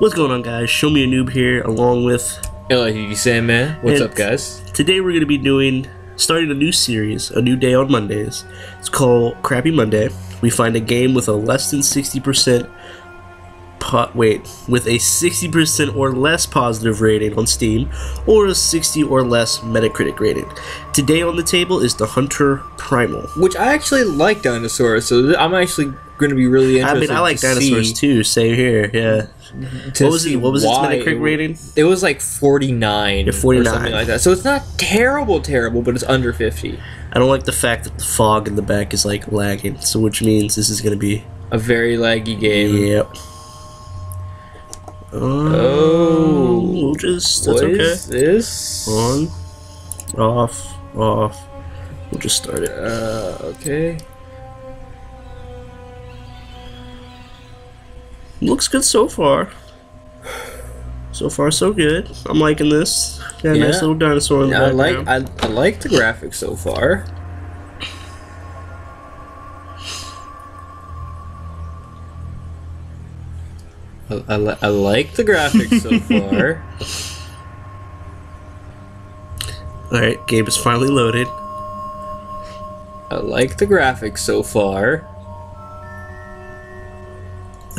What's going on, guys? Show me a noob here, along with you Sandman. What's And- up, guys? today we're going to be doing starting a new series, a new day on Mondays. It's called Crappy Monday. We find a game with a less than sixty percent. Po- wait, with a 60% or less positive rating on Steam, or a 60 or less Metacritic rating. Today on the table is the Hunter Primal. Which I actually like dinosaurs, so I'm actually going to be really I mean, I like to dinosaurs see, too. Same here, yeah. to What was it? What was its Metacritic rating? It was like 49, Yeah, 49. or something like that. So it's not terrible, terrible, but it's under 50. I don't like the fact that the fog in the back is like lagging, so which means this is gonna be A very laggy game. yep. Um, Oh. we'll just that's What okay. is this? On, off, off. We'll just start it. Uh, okay. Looks good so far. So far, so good. I'm liking this. Got a nice little dinosaur in the Yeah, I like. I, I like the graphics so far. I, I, li- I like the graphics so far. All right, game is finally loaded. I like the graphics so far.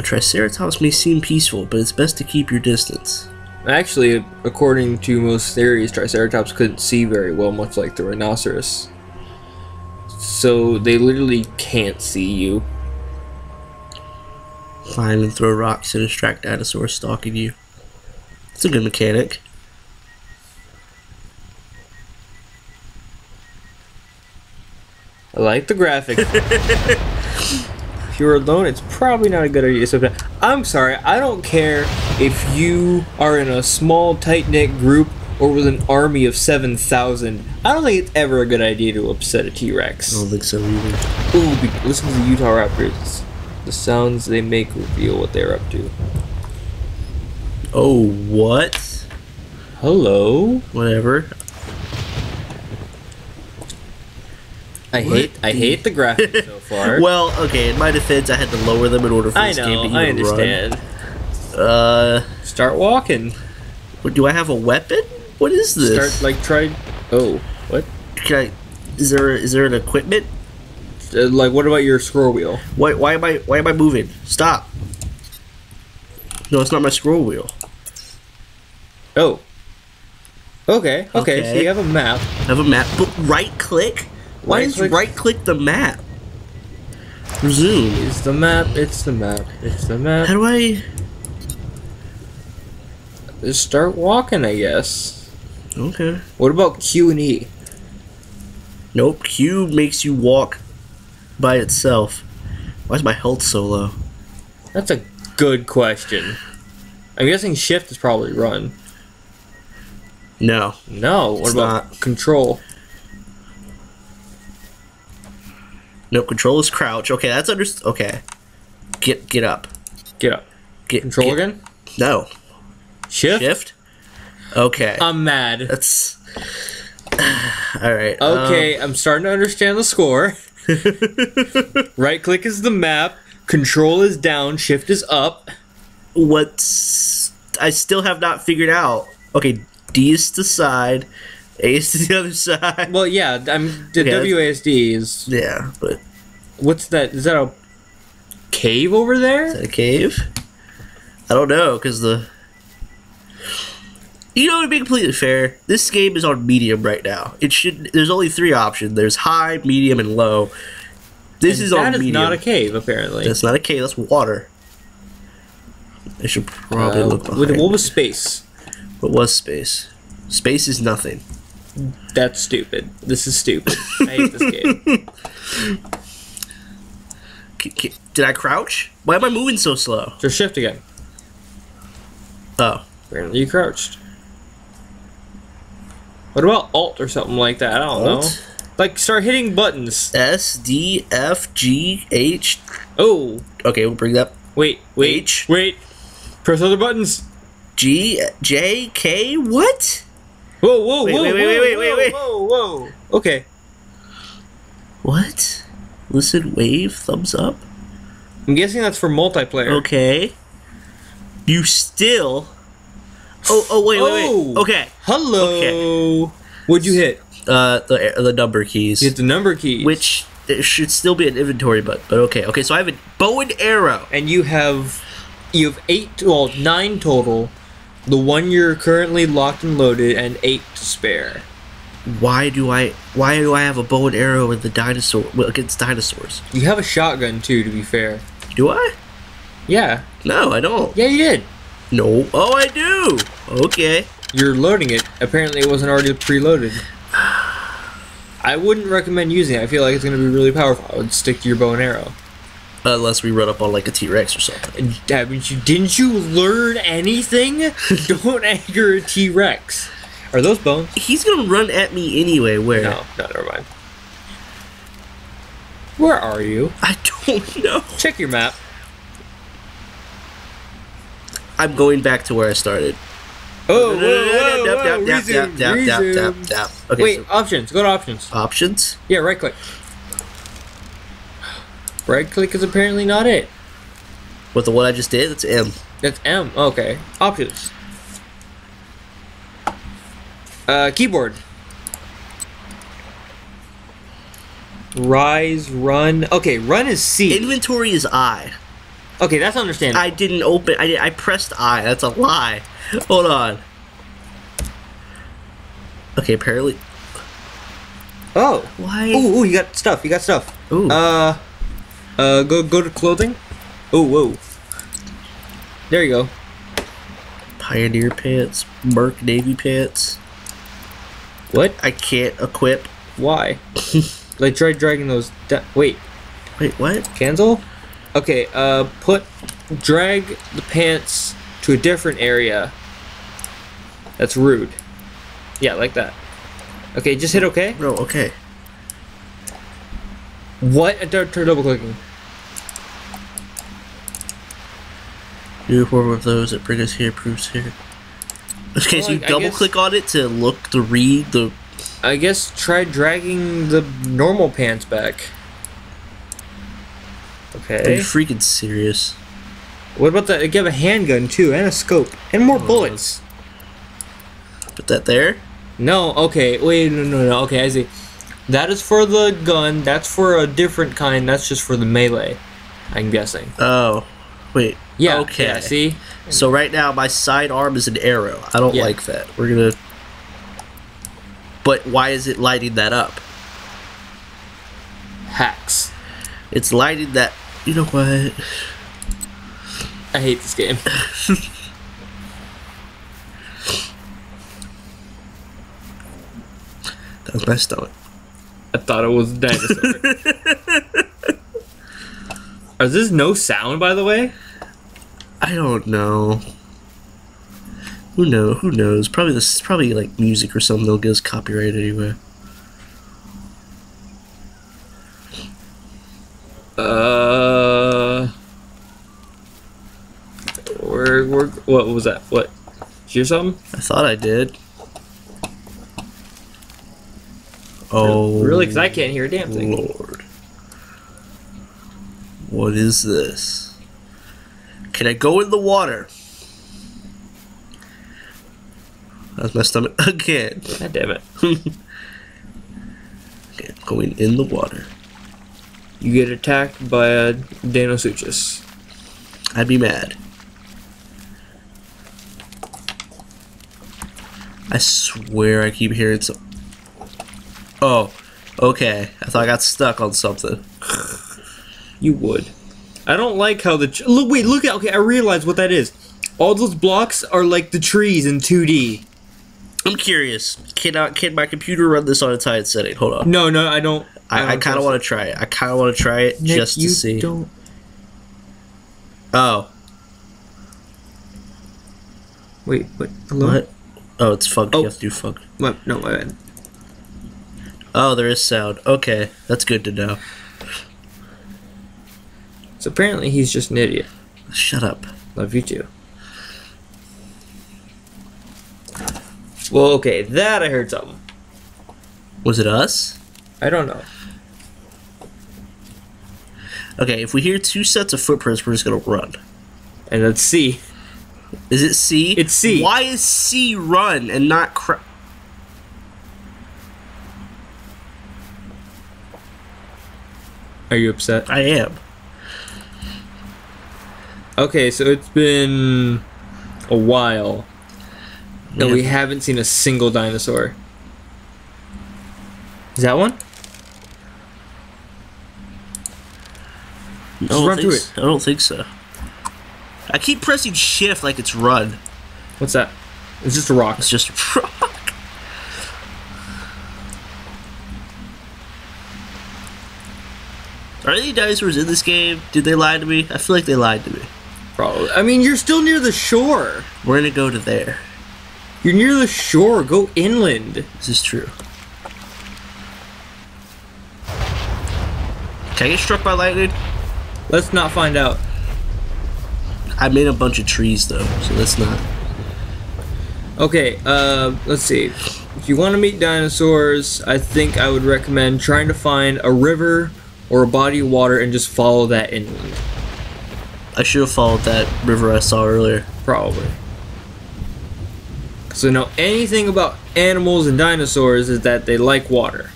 A Triceratops may seem peaceful, but it's best to keep your distance. Actually, according to most theories, Triceratops couldn't see very well, much like the rhinoceros. So they literally can't see you. Find and throw rocks to distract dinosaurs stalking you. It's a good mechanic. I like the graphics. you're alone, it's probably not a good idea. So I'm sorry, I don't care if you are in a small, tight knit group or with an army of 7,000. I don't think it's ever a good idea to upset a T Rex. I don't think so either. Ooh, listen to the Utah Raptors. The sounds they make reveal what they're up to. Oh, what? Hello? Whatever. I What hate I the- hate the graphics so far. Well, okay, in my defense, I had to lower them in order for I this game know, to even I understand. run. Uh, Start walking. what- do I have a weapon? What is this? Start like try. Oh, what? Can I, is there is there an equipment? Uh, like what about your scroll wheel? Why why am I why am I moving? Stop. No, it's not my scroll wheel. Oh. Okay, okay, so you have a map. I have a map, but right click. Why Right right click the map? Resume. It's the map, it's the map, it's the map. How do I? Just start walking, I guess. Okay. What about Q and E? Nope. Q makes you walk by itself. Why is my health so low? That's a good question. I'm guessing shift is probably run. No. No, what It's about not. control? Nope. Control is crouch. Okay, that's under. Okay. Get get up. Get up. Get Control get- again? No. Shift? Shift. Okay. I'm mad. that's. All right. um, Okay, I'm starting to understand the score. right click is the map, control is down, shift is up. what's I still have not figured out. Okay, D is to side, A is to the other side. Well, yeah, I'm the that's- WASD is Yeah, but what's that? Is that a cave over there? that a cave? I don't know because the. You know, to be completely fair, this game is on medium right now. It should. There's only three options. There's high, medium, and low. This And is on that is medium. not a cave, apparently. That's not a cave. That's water. I should probably Uh, look behind. what was space? What was space? Space is nothing. That's stupid. This is stupid. I hate this game. K- k- Did I crouch? Why am I moving so slow? Just shift again. Oh, Apparently you crouched. What about Alt or something like that? I don't know. Like start hitting buttons. S D F G H. Oh, Okay, we'll bring that. wait, wait, H? wait. Press other buttons. G J K. What? Whoa, whoa, Wait, whoa, wait, whoa, wait, wait, whoa, wait, wait. whoa, whoa. Okay. What? Listen, wave, thumbs up. I'm guessing that's for multiplayer. Okay. You still. Oh, oh, wait, wait, wait. Oh. Okay. Hello. What'd you hit? Uh, the the number keys, You hit the number keys. which it should still be an inventory, but but okay, okay. So I have a bow and arrow. and you have you have eight well nine total. The one you're currently locked and loaded, and eight to spare. Why do I why do I have a bow and arrow with the dinosaur well, against dinosaurs? You have a shotgun too, to be fair. Do I? Yeah, No, I don't. yeah, you did. No. Oh, I do. Okay. You're loading it. Apparently, it wasn't already preloaded. I wouldn't recommend using it. I feel like it's going to be really powerful. I would stick to your bow and arrow. Unless we run up on like a T Rex or something. And haven't you? Didn't you learn anything? Don't anger a T Rex. Are those bones? He's gonna run at me anyway. Where? No, no, never mind. Where are you? I don't know. Check your map. I'm going back to where I started. Oh, whoa, whoa, Dap, whoa. Okay, Wait, so options. Go to options. options. Yeah, right click. Right click is apparently not it. With the one I just did, that's M. That's M. Okay. Options. Uh, keyboard. Rise, run. Okay, run is C. Inventory is I. Okay, that's understandable. I didn't open. I I pressed I. That's a lie. Hold on. Okay, apparently. oh. Why? Ooh, ooh, you got stuff. You got stuff. Ooh. Uh, uh, go go to clothing. Oh, whoa. There you go. Pioneer pants, Merc Navy pants. What? I can't equip. Why? like try dragging those. Wait, Wait, what? cancel. Okay. Uh, put drag the pants to a different area. That's rude. Yeah, like that. Okay, just hit OK. No, okay. What? Try double clicking. Uniform of those that bring us here proves here. Okay, Well, so you double guess- click on it to look to read the. I guess try dragging the normal pants back. Okay. Are you freaking serious? What about that? Have a handgun too, and a scope, and more oh, bullets. Put that there. No, okay, wait, no, no, no. Okay, I see. That is for the gun. That's for a different kind. That's just for the melee. I'm guessing. Oh, wait. Yeah. Okay. Yeah, see. So right now my sidearm is an arrow. I don't Yeah. like that. We're gonna. But why is it lighting that up? Hacks. It's lighting that. You know what? I hate this game. That was my stomach. I thought it was dinosaur. Is this no sound, by the way? I don't know. Who know? Who knows? Probably this is probably like music or something. They'll get us copyright anyway. Uh. Where, where, what was that? What? Did you hear something? I thought I did. Oh, Really? Because I can't hear a damn thing. Lord. What is this? Can I go in the water? That's my stomach again. God damn it. Okay, going in the water. You get attacked by a Deinosuchus. I'd be mad. I swear I keep hearing some. Oh, okay. I thought I got stuck on something. You would. I don't like how the look. Wait, look at. Okay, I realize what that is. All those blocks are like the trees in 2D. I'm curious. Can I, can my computer run this on its highest setting? Hold on. No, no, I don't. I, I kind of want to try it. I kind of want to try it just to you see. Don't. Oh, Wait, what? Hello? what? Oh, it's funk. Oh. You have to do funk. What? No, my bad. Oh, there is sound. Okay, that's good to know. So apparently he's just an idiot. Shut up. Love you too. Well, okay, that I heard something. Was it us? I don't know. Okay, if we hear two sets of footprints, we're just gonna run. And let's see. Is it C? It's C. Why is C run and not cra- Are you upset? I am. Okay, so it's been a while that Yeah. we haven't seen a single dinosaur. Is that one? I don't, run think through s- I don't think so. I keep pressing shift like it's run. What's that? It's just a rock. It's just a rock. Are any dinosaurs in this game? Did they lie to me? I feel like they lied to me. Probably. I mean, you're still near the shore. We're gonna go to there. You're near the shore. Go inland. This is true. Can I get struck by lightning? Let's not find out. I made a bunch of trees though, so let's not. Okay, uh, let's see. If you want to meet dinosaurs, I think I would recommend trying to find a river or a body of water and just follow that inland. I should have followed that river I saw earlier. Probably. So know anything about animals and dinosaurs is that they like water.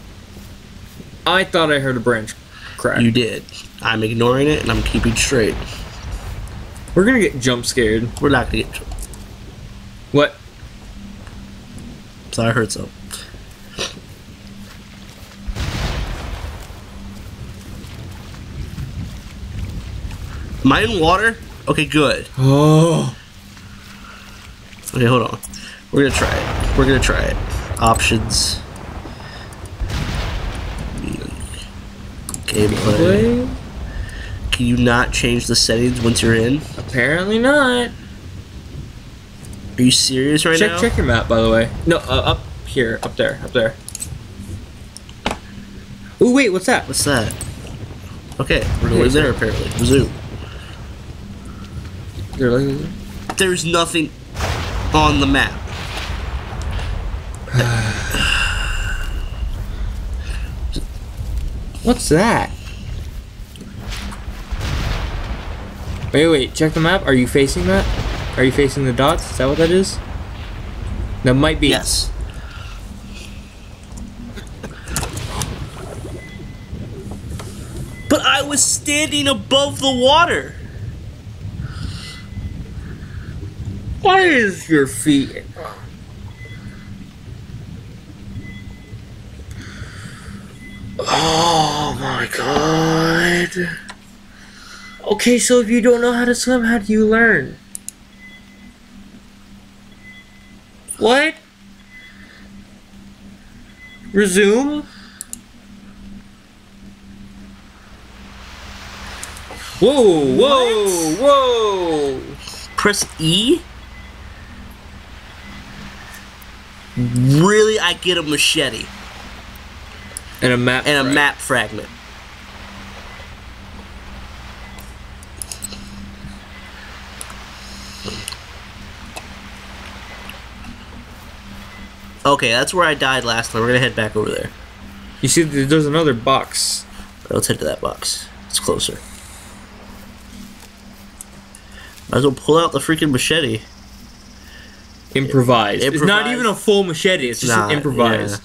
I thought I heard a branch crack. You did. I'm ignoring it and I'm keeping straight. We're gonna get jump scared. We're not gonna get. What? So I heard some. Am I in water? Okay, good. Oh. Okay, hold on. We're gonna try it. We're gonna try it. Options. Gameplay. Can you not change the settings once you're in? Apparently not. Are you serious right check now? check your map, by the way. No, uh, up here, up there, up there. Ooh, wait, what's that? What's that? Okay, we're going Okay, there apparently. Zoom. There's nothing on the map. What's that? Wait, wait, check the map. Are you facing that? Are you facing the dots? Is that what that is? That might be. Yes. But I was standing above the water. Why is your feet? Oh my god. Okay, so if you don't know how to swim, how do you learn? What? Resume? Whoa, whoa, whoa! Press E. Really, I get a machete And a map. and a map fragment. Okay, that's where I died last time. We're gonna head back over there. You see, there's another box. Let's head to that box. It's closer. Might as well pull out the freaking machete. Improvised. It's not even a full machete. It's just Nah, improvised.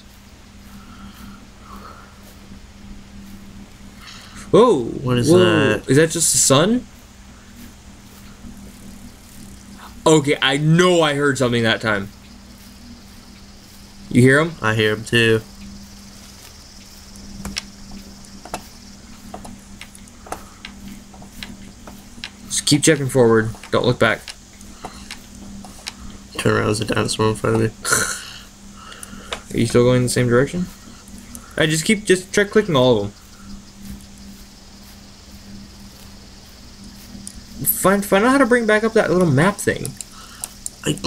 Whoa! What is whoa. that? Is that just the sun? Okay, I know I heard something that time. You hear him? I hear him too. Just keep checking forward. Don't look back. Turn around, there's a dinosaur in front of me. Are you still going in the same direction? I just keep just try clicking all of them. Find find out how to bring back up that little map thing. I,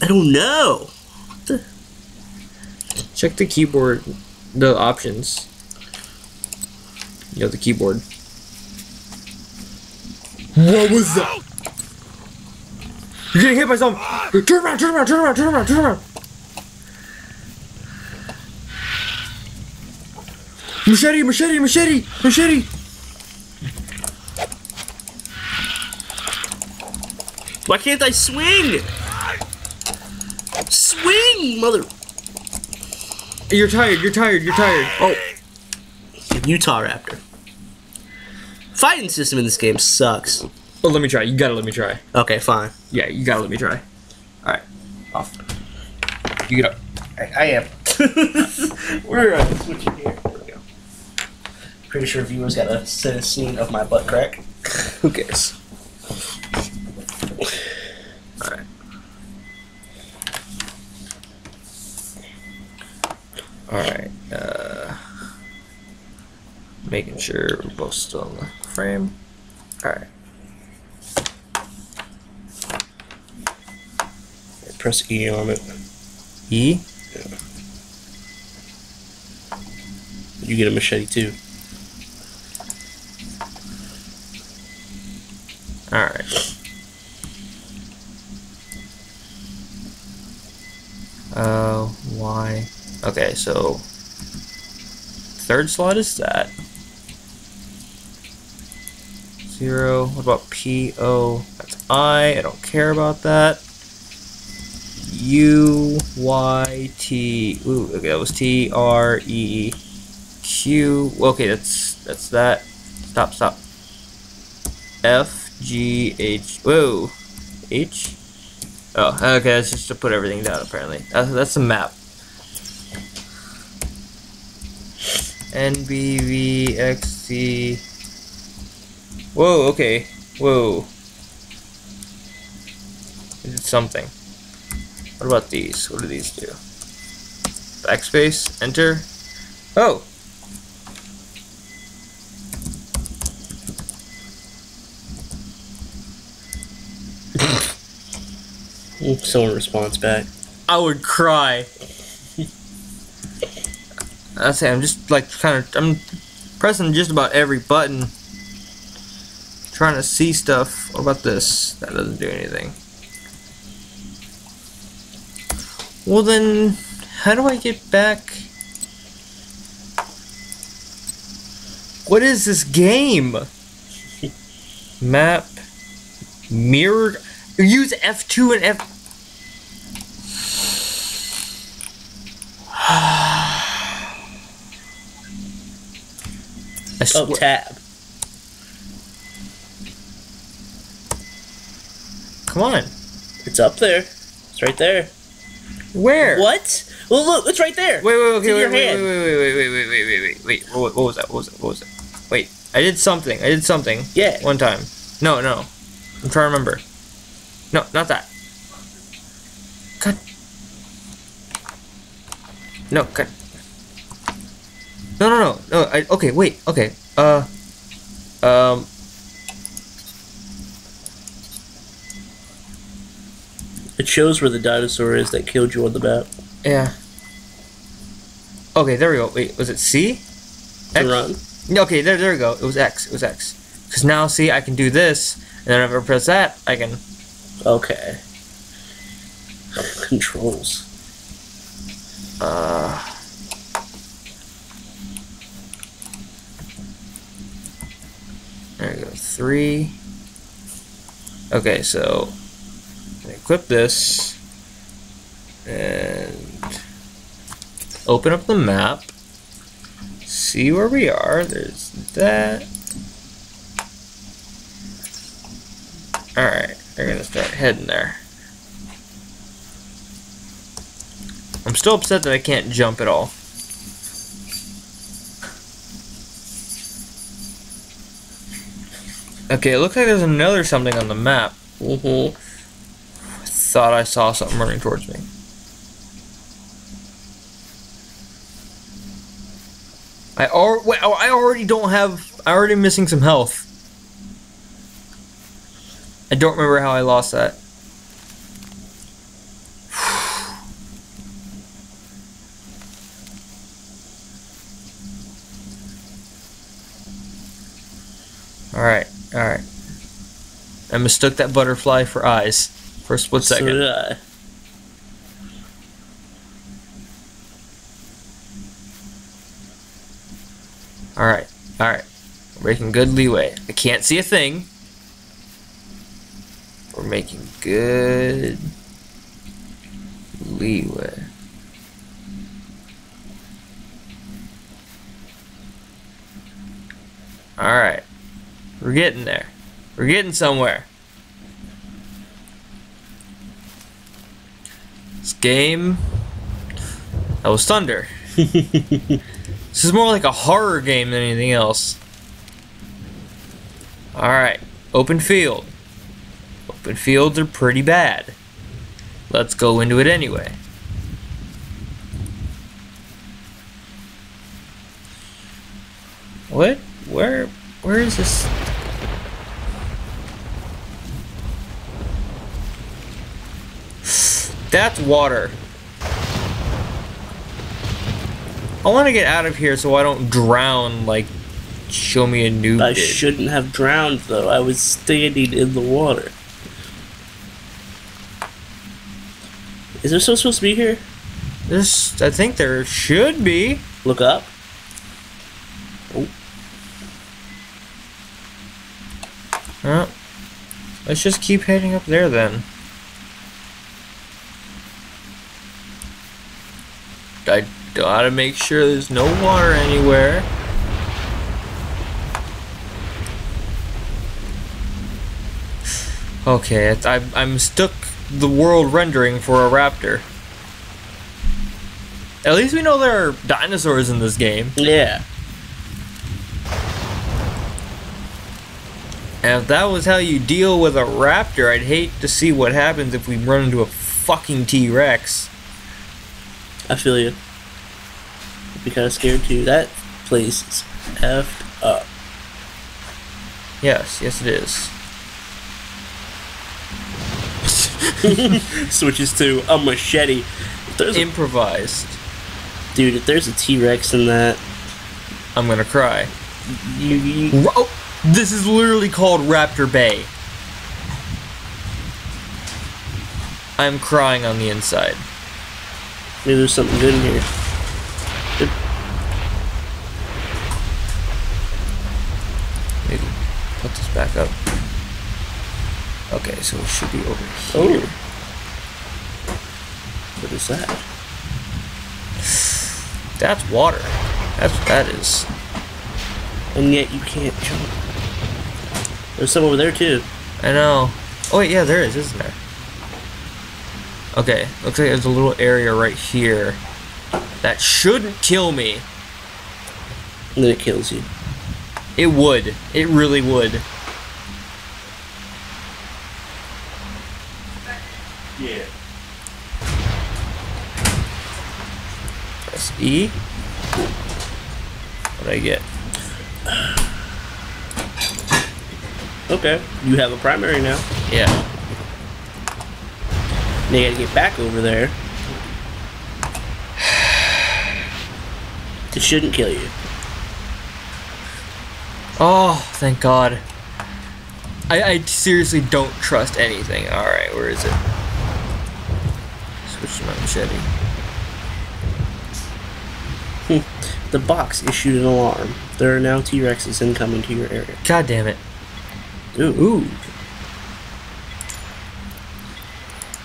I don't know. Check the keyboard, the options. You know the keyboard. What was that? You're getting hit by something. Turn around! Turn around! Turn around! Turn around! Turn around! Machete! Machete! Machete! Machete! Why can't I swing? Swing, mother. You're tired. You're tired. You're tired. Oh. Utah Raptor. Fighting system in this game sucks. Oh, let me try. You gotta let me try. Okay, fine. Yeah, you gotta let me try. All right, off. You get up. I, I am. We're uh, switching here. There we go. Pretty sure viewers got a a scene of my butt crack. Who cares? All right. All right. Uh, making sure we're both still in the frame. All right. Press E on it. E. You get a machete too. All right. Uh, why? Okay, so third slot is that. Zero. What about P O? That's I. I don't care about that. U Y T. Ooh, okay, that was T R E Q. Okay, that's that's that. Stop, stop. F G H. Whoa, H. Oh, okay. That's just to put everything down. Apparently, that's that's a map. N B V X C. Whoa. Okay. Whoa. It did something. What about these? What do these do? Backspace. Enter. Oh. Someone responds back. I would cry. I say I'm just like kind of I'm pressing just about every button, trying to see stuff. What about this? That doesn't do anything. Well then, how do I get back? What is this game? Map, mirror. Use F2 and F. I Oh, tab. Come on. It's up there. It's right there. Where? What? Well, look, it's right there. Wait, wait, okay, wait, your wait, wait, hand. wait, wait, wait, wait, wait, wait, wait, wait, wait. What, what was that? What was it? What was it? Wait, I did something. I did something. Yeah. One time. No, no. I'm trying to remember. No, not that. God. No, God. No, no, no, no. I, okay, wait. Okay. Uh. Um. It shows where the dinosaur is that killed you on the map. Yeah. Okay, there we go. Wait, was it C? X? run. Okay, there, there we go. It was X. It was X. Because now, see, I can do this, and then if I press that, I can. Okay. Controls. Uh. There we go. Three. Okay, so equip this and open up the map. See where we are. There's that. Alright, we're gonna start heading there. I'm still upset that I can't jump at all. Okay, it looks like there's another something on the map. Mm-hmm. Thought I saw something running towards me. I al- wait, I already don't have. I already missing some health. I don't remember how I lost that. Alright, alright. I mistook that butterfly for eyes for a split So second. did I. Alright, alright. We're making good leeway. I can't see a thing. We're making good leeway. Alright. We're getting there. We're getting somewhere. Game. That was Thunder. this is more like a horror game than anything else. Alright. Open field. Open fields are pretty bad. Let's go into it anyway. What? Where? Where is this? That's water. I want to get out of here so I don't drown like show me a noob I did. shouldn't have drowned though. I was standing in the water. Is there someone supposed to be here? This, I think there should be. Look up. Oh. Well, let's just keep heading up there then. I gotta make sure there's no water anywhere. Okay, it's- I, I'm stuck the world rendering for a raptor. At least we know there are dinosaurs in this game. Yeah. And if that was how you deal with a raptor, I'd hate to see what happens if we run into a fucking T Rex. I feel you. I'd be kind of scared too. That place is effed up. Yes, yes, it is. Switches to a machete. If there's a, Improvised. dude, if there's a T Rex in that, I'm gonna cry. you, you oh, this is literally called Raptor Bay. I'm crying on the inside. Maybe there's something good in here. Maybe put this back up. Okay, so it should be over Oh. here. What is that? That's water. That's what that is. And yet you can't jump. There's some over there too. I know. Oh wait, yeah, there is, isn't there? Okay, looks like there's a little area right here that shouldn't kill me. And then it kills you. It would. It really would. Yeah. Press E. What did I get? Okay. You have a primary now. Yeah. You gotta get back over there. It shouldn't kill you. Oh, thank God. I, I seriously don't trust anything. Alright, where is it? Switch to my machete. Hmm. The box issued an alarm. There are now T Rexes incoming to your area. God damn it. Ooh. Ooh.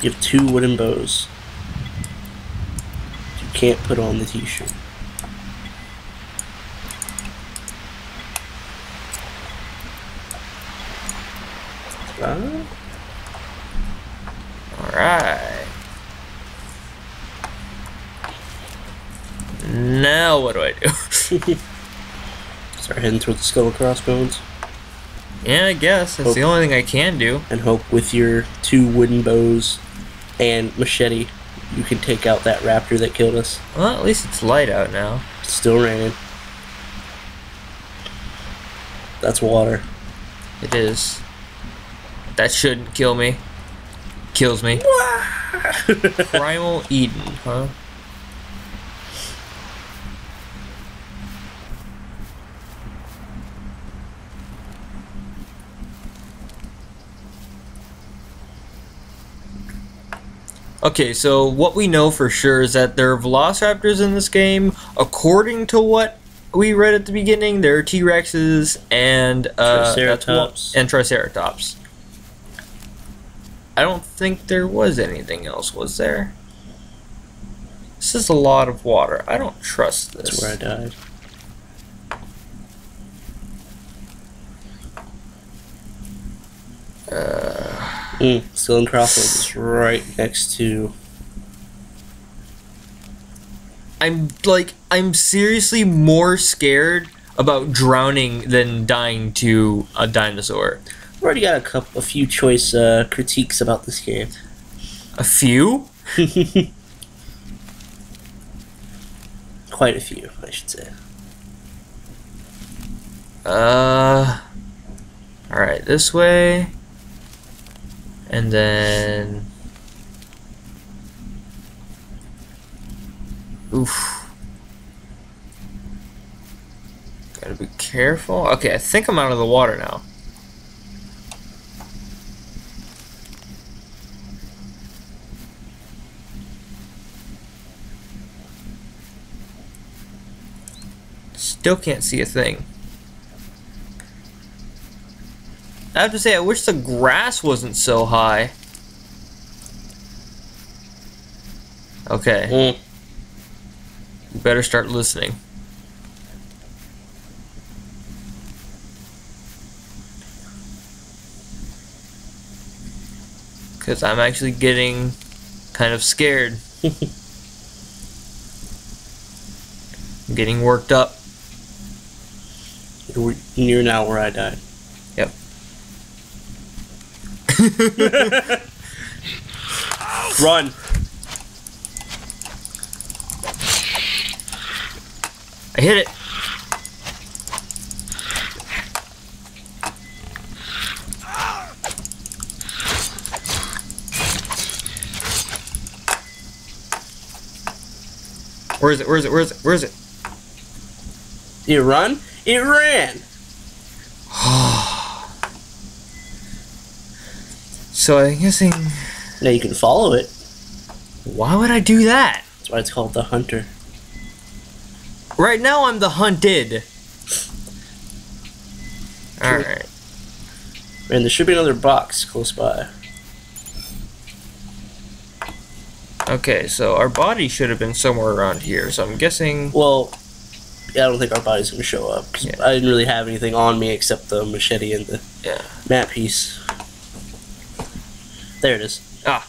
You have two wooden bows. You can't put on the t shirt. Uh, Alright. Now what do I do? start heading towards the skull crossbones yeah, I guess. That's the only thing I can do. and hope with your two wooden bows and machete you can take out that raptor that killed us. Well, at least it's light out now. It's still raining. That's water. It is. That shouldn't kill me. Kills me. Primal Eden, huh? Okay, so what we know for sure is that there are velociraptors in this game. According to what we read at the beginning, there are T Rexes and uh, that's what- Triceratops. and Triceratops. I don't think there was anything else, was there? This is a lot of water. I don't trust this. That's where I died. Uh, Mm, still in Crossroads. Right next to. I'm like, I'm seriously more scared about drowning than dying to a dinosaur. I've already got a couple, a few choice uh, critiques about this game. A few? Quite a few, I should say. Uh. Alright, this way. And then. Oof. Gotta be careful. Okay, I think I'm out of the water now. Still can't see a thing. I have to say, I wish the grass wasn't so high. Okay, Mm. better start listening. Because I'm actually getting kind of scared. I'm getting worked up. You're near now where I died. Run! I hit it. Where is it? Where is it? Where is it? Where is it? It run? It ran! So I'm guessing. Now you can follow it. Why would I do that? That's why it's called the Hunter. Right now I'm the hunted. Alright. Man, there should be another box close by. Okay, so our body should have been somewhere around here, so I'm guessing. Well, yeah, I don't think our body's gonna show up. Yeah. I didn't really have anything on me except the machete and the Yeah. map piece. There it is. Ah.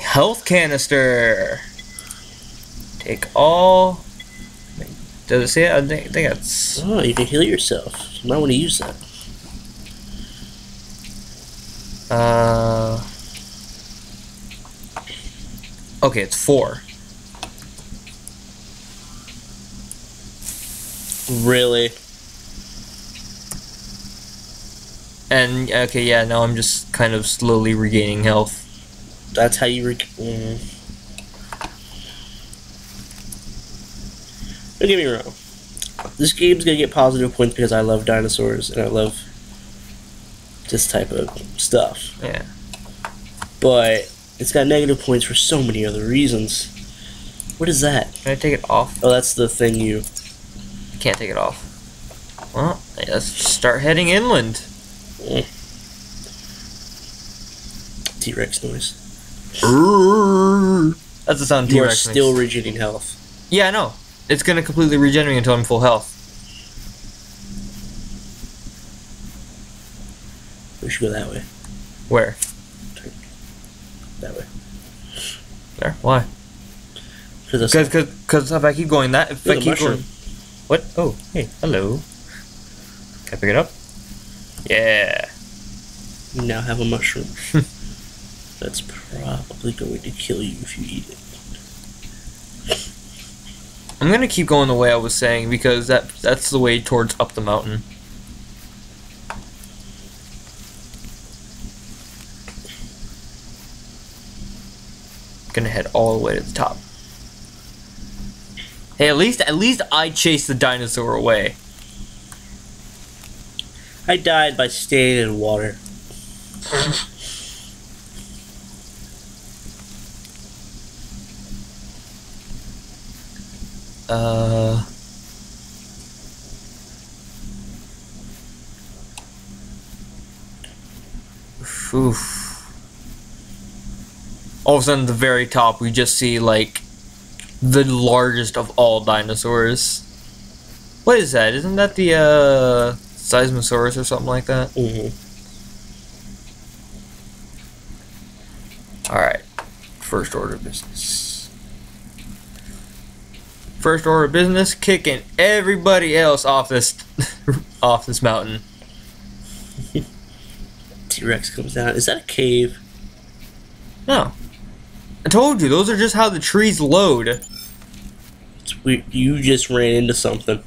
Health canister. Take all. Does it say it? I think, I think it's. Oh, you can heal yourself. You might want to use that. Uh. Okay, it's four. Really? And okay, yeah, now I'm just kind of slowly regaining health. That's how you. Rec- mm. Don't get me wrong. This game's gonna get positive points because I love dinosaurs and I love this type of stuff. Yeah. But it's got negative points for so many other reasons. What is that? Can I take it off? Oh, that's the thing you. I can't take it off. Well, let's start heading inland. Mm. T Rex noise. That's the sound You are T-Rex still makes. regaining health. Yeah, I know. It's gonna completely regenerate until I'm full health. We should go that way. Where? That way. There. Why? Because that's Because because if I keep going that if I keep going. What? Oh, hey, hello. Can I pick it up? Yeah. You now have a mushroom. That's probably going to kill you if you eat it. I'm gonna keep going the way I was saying because that that's the way towards up the mountain. Gonna head all the way to the top. Hey, at least at least I chased the dinosaur away. I died by staying in water. uh. Oof. All of a sudden, at the very top, we just see like the largest of all dinosaurs. What is that? Isn't that the uh, Seismosaurus or something like that? hmm All right. First order of business. First order of business: kicking everybody else off this off this mountain. T Rex comes down. Is that a cave? No. I told you, those are just how the trees load. It's weird. You just ran into something.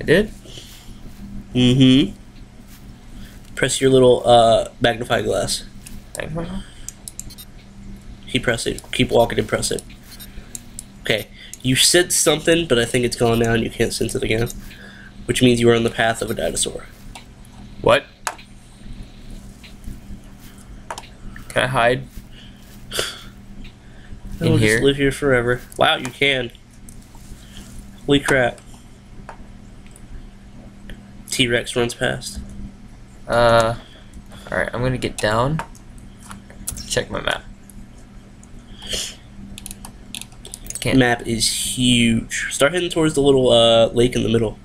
I did? Mm hmm. Press your little uh, magnifying glass. Keep pressing. Keep walking and press it. Okay. You sense something, but I think it's gone now and you can't sense it again. Which means you are on the path of a dinosaur. What? Can I hide? I In here? just live here forever. Wow, you can. Holy crap. T Rex runs past. Uh, alright, I'm gonna get down. Check my map. Can't. Map is huge. Start heading towards the little uh, lake in the middle.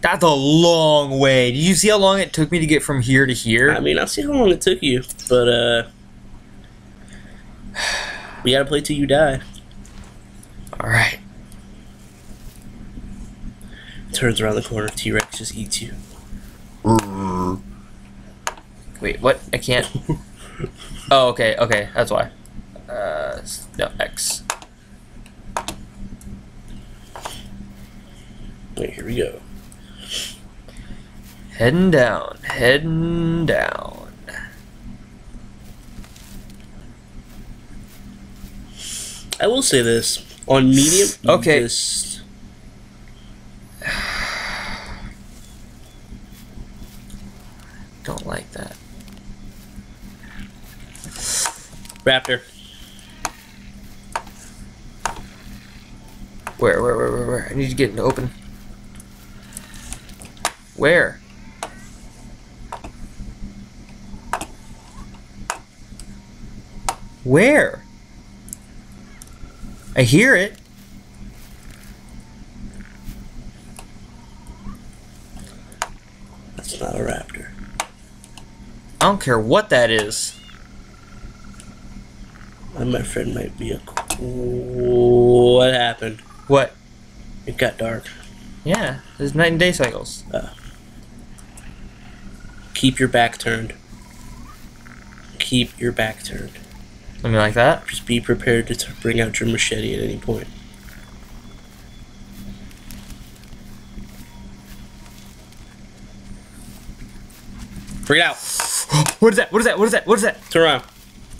That's a long way. Do you see how long it took me to get from here to here? I mean, I'll see how long it took you, but uh, we gotta play till you die. Alright. Turns around the corner, T Rex just eats you. Wait, what? I can't. oh, okay, okay, that's why. Uh, no, X. Wait, here we go. Heading down, heading down. I will say this on medium. Okay. Just, Don't like that. Raptor. Where, where, where, where, where? I need to get into open. Where? Where? I hear it. That's not a raptor. I don't care what that is. And my friend might be a. What happened? What? It got dark. Yeah, there's night and day cycles. Uh, keep your back turned. Keep your back turned. Something like that. Just be prepared to bring out your machete at any point. Bring it out. What is that? What is that? What is that? What is that? Turn around.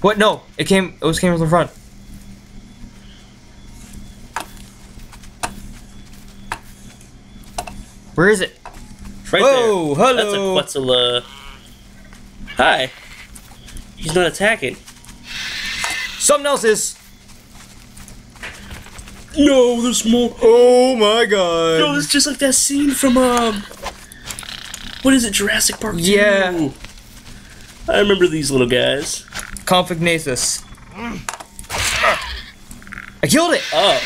What? No, it came. It was came from the front. Where is it? Right Whoa, there. hello. That's a Quetzal. Uh... Hi. He's not attacking. Something else is. No, there's more. Oh my god. No, it's just like that scene from um. What is it, Jurassic Park? 2? Yeah. I remember these little guys. Confignathus. I killed it. Oh,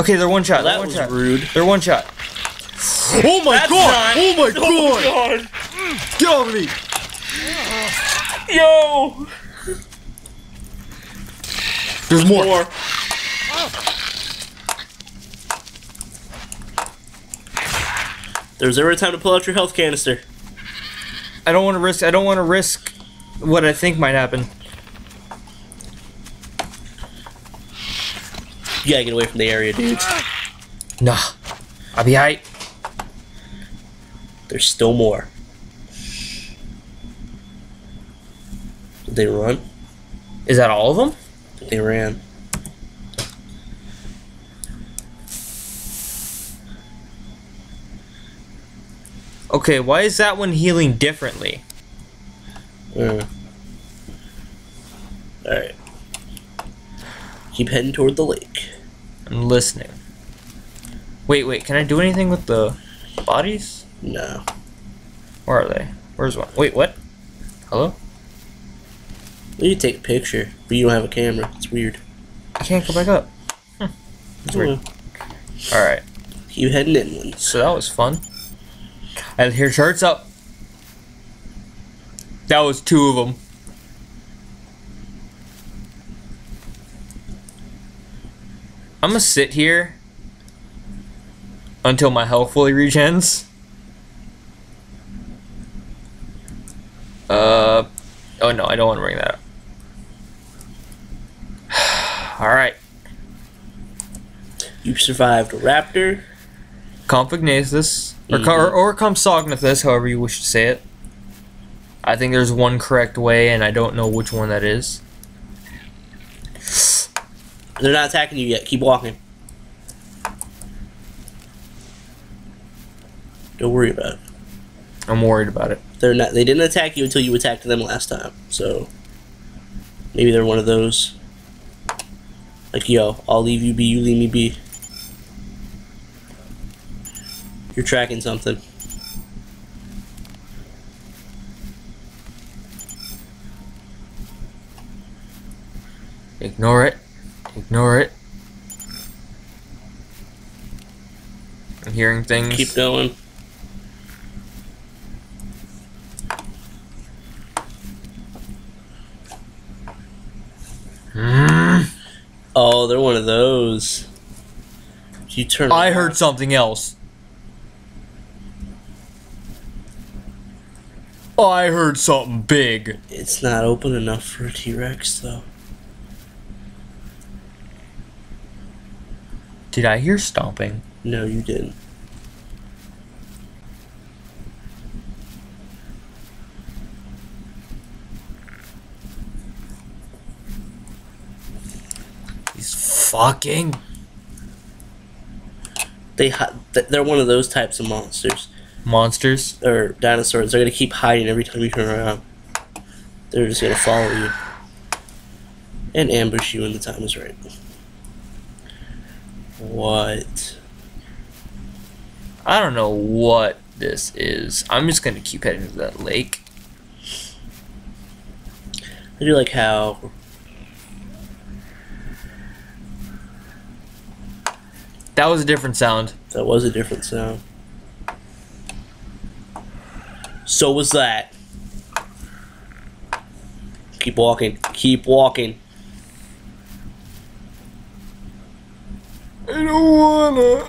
Okay, they're one shot. that they're one was shot. rude. They're one shot. Oh my That's god! not- Oh my Oh god! God! Get off me! Yo! There's more. More. There's ever time to pull out your health canister. I don't want to risk. I don't want to risk what I think might happen. You gotta get away from the area, dude. Nah, I'll be alright. There's still more. Did they run? Is that all of them? They ran. Okay, why is that one healing differently? Mm. Alright. Keep heading toward the lake. I'm listening. Wait, wait. Can I do anything with the bodies? No. Where are they? Where's one? Wait, what? Hello? You can take a picture, but you don't have a camera. It's weird. I can't go back up. That's weird. All right. You heading inland. So that was fun. And here, shirts up. That was two of them. I'm gonna sit here until my health fully regens. Uh, oh no, I don't want to bring that up. All right, Survived a raptor. Compagnathus, or, co- mm-hmm. or, or Compsognathus, however you wish to say it. I think there's one correct way, and I don't know which one that is. They're not attacking you yet. Keep walking. Don't worry about it. I'm worried about it. They're not. They didn't attack you until you attacked them last time. So maybe they're one of those. Like yo, I'll leave you be. You leave me be. You're tracking something. Ignore it. Ignore it. I'm hearing things. Keep going. Hmm. Oh, they're one of those. You turn. I heard something else. I heard something big. It's not open enough for a T Rex, though. Did I hear stomping? No, you didn't. He's fucking. They hi- th- they're one of those types of monsters Monsters. or dinosaurs. They're gonna keep hiding every time you turn around. They're just gonna follow you and ambush you when the time is right. What? I don't know what this is. I'm just gonna keep heading to that lake. I do like how That was a different sound. that was a different sound. So was that. Keep walking. Keep walking. I don't wanna.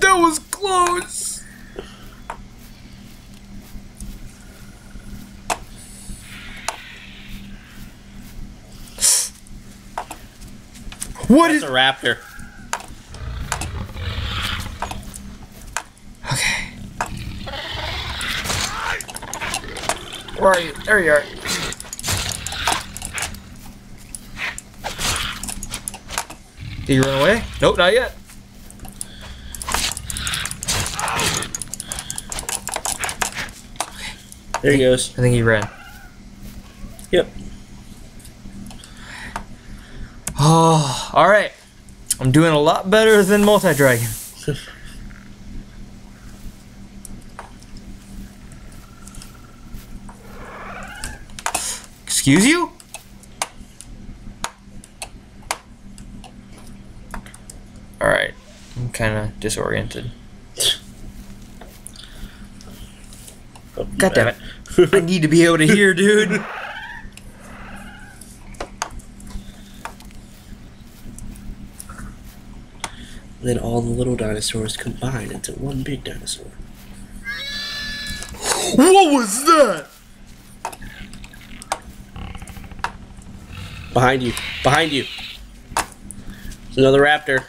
That was close. What That's is a raptor. Okay. Where are you? There you are. Did you run away? Nope, not yet. There he goes. I think he ran. Yep. Oh, all right. I'm doing a lot better than Multi Dragon. Excuse you? All right. I'm kind of disoriented. God damn it. I need to be able to hear, dude. then all the little dinosaurs combine into one big dinosaur. What was that? Behind you. Behind you. There's another raptor.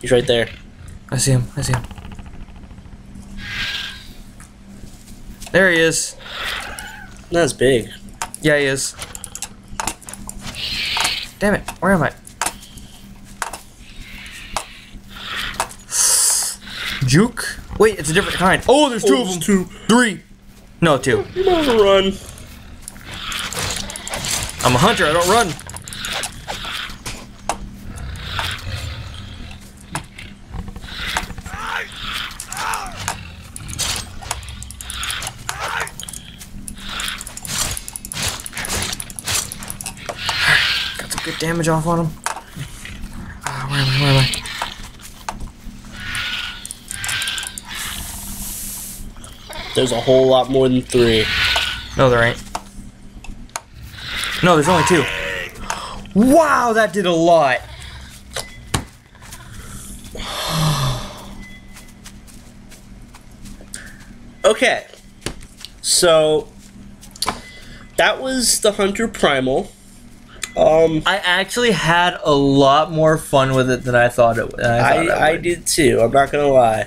He's right there. I see him. I see him. There he is. That's big. Yeah, he is. Damn it. Where am I? Juke? Wait, it's a different kind. Oh, there's two oh, of them. Two. Three. No, two. You might run. I'm a hunter. I don't run. Got some good damage off on him. Uh, where am I? Where am I? There's a whole lot more than three. No, there ain't. No, there's only two. Wow, that did a lot. Okay. So that was the Hunter Primal. Um I actually had a lot more fun with it than I thought it. Than I, thought I, I would. did too. I'm not gonna lie.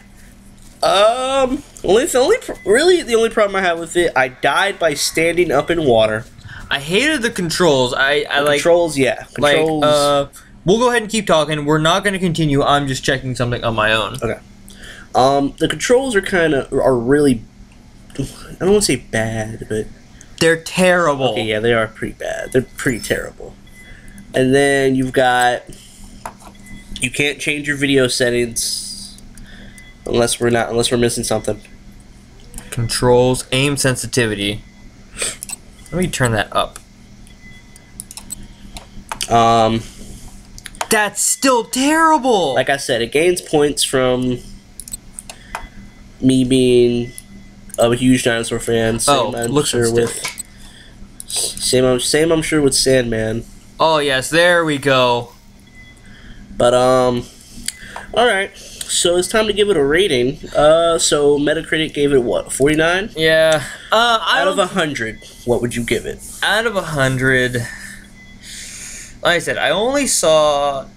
Um, only the only really the only problem I had with it, I died by standing up in water. I hated the controls. I, I like controls, yeah, like controls. uh. We'll go ahead and keep talking. We're not going to continue. I'm just checking something on my own. okay. Um, the controls are kind of are really. I don't want to say bad, but They're terrible. okay, yeah, they are pretty bad. They're pretty terrible. And then you've got. You can't change your video settings unless we're not unless we're missing something. Controls, aim sensitivity. Let me turn that up. Um, That's still terrible. like I said, it gains points from me being a huge dinosaur fan. Same, oh, I'm looks sure with same. I'm same. I'm sure with Sandman. Oh yes, there we go. But um, all right. So it's time to give it a rating. Uh, so Metacritic gave it what? Forty nine Yeah. Uh, out of hundred. What would you give it? out of a hundred. Like I said, I only saw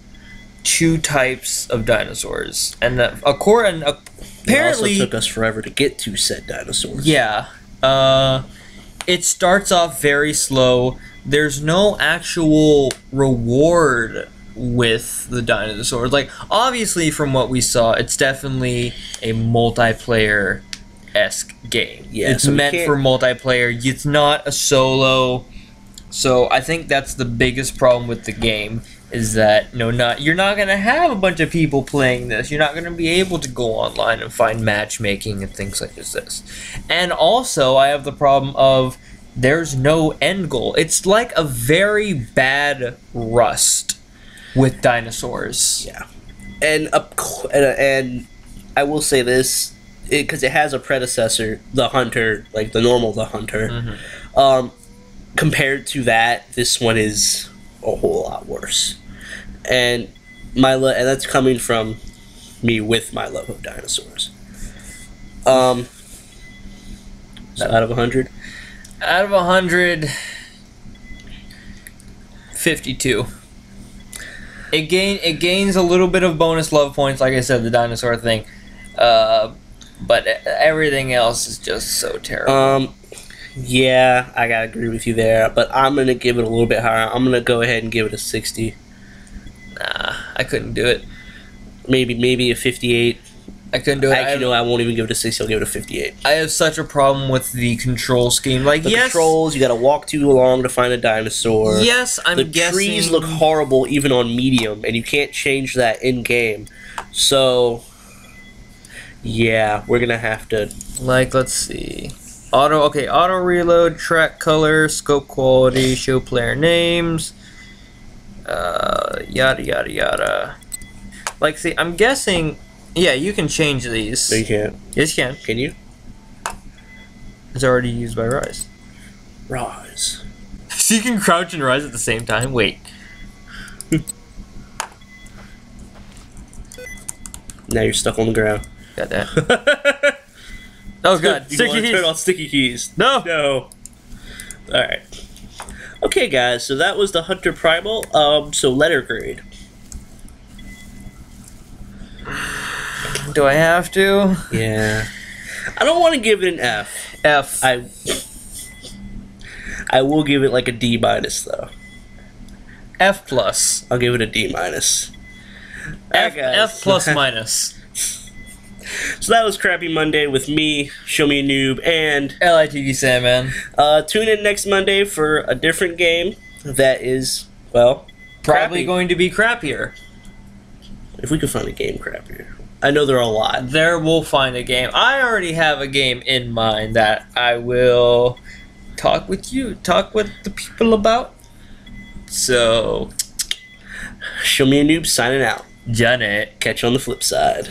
two types of dinosaurs, and uh, according It apparently, also took us forever to get to said dinosaurs. yeah. Uh, it starts off very slow. There's no actual reward with the dinosaurs. Like obviously, from what we saw, it's definitely a multiplayer esque game. Yeah, it's so meant for multiplayer. It's not a solo. So I think that's the biggest problem with the game is that no, not you're not gonna have a bunch of people playing this. You're not gonna be able to go online and find matchmaking and things like this. And also, I have the problem of there's no end goal. It's like a very bad Rust with dinosaurs. Yeah, and up and, and I will say this because it, has a predecessor, the Hunter, like the normal the Hunter. Mm-hmm. Um, compared to that, this one is a whole lot worse. And my lo- and that's coming from me with my love of dinosaurs. Um, so out of hundred, Out of a hundred, fifty-two. It gain it gains a little bit of bonus love points, like I said, the dinosaur thing. Uh, but everything else is just so terrible. um, yeah, I gotta agree with you there. But I'm gonna give it a little bit higher. I'm gonna go ahead and give it a sixty. nah, I couldn't do it. maybe maybe a 58. I couldn't do it. I Actually, have, no, I won't even give it a 60. I'll give it a 58. I have such a problem with the control scheme. Like, The yes, controls, you got to walk too long to find a dinosaur. yes, I'm the guessing. trees look horrible even on medium, and you can't change that in game. So, yeah, we're gonna have to. Like, let's see. Auto, okay, auto reload, track color, scope quality, show player names, uh, yada yada yada. Like, see, I'm guessing, yeah, you can change these. No, you can't. Yes, you can. Can you? It's already used by Rise. Rise. So you can crouch and rise at the same time? Wait. Now you're stuck on the ground. Got that. Oh, God. you Sticky keys. turn on sticky keys. No! No. All right. Okay, guys. So that was the Hunter Primal. Um. So letter grade. Do I have to? Yeah. I don't want to give it an F. F. I I will give it like a D minus though. F plus. I'll give it a D minus. F, F plus minus. So that was Crappy Monday with me, Show Me a Noob, and LitD Sandman. uh, tune in next Monday for a different game that is well Probably crappy. going to be crappier. If we could find a game crappier, I know there are a lot. There we'll find a game. I already have a game in mind that I will talk with you, talk with the people about. So, Show me a noob signing out. Janet. Catch you on the flip side.